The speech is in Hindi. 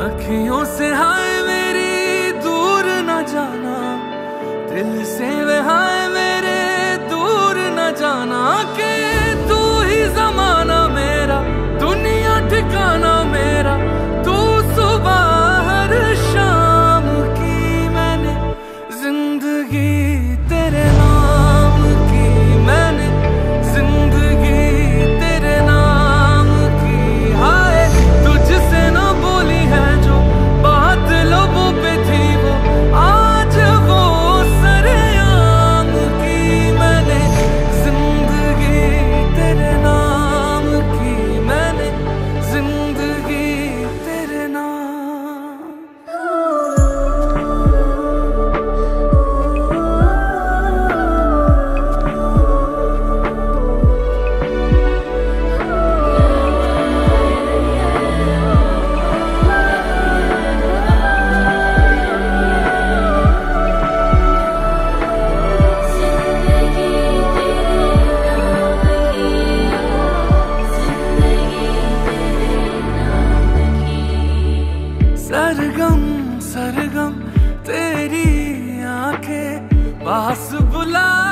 अखियों से हाय मेरी दूर न जाना दिल से सरगम सरगम तेरी आँखें पास बुला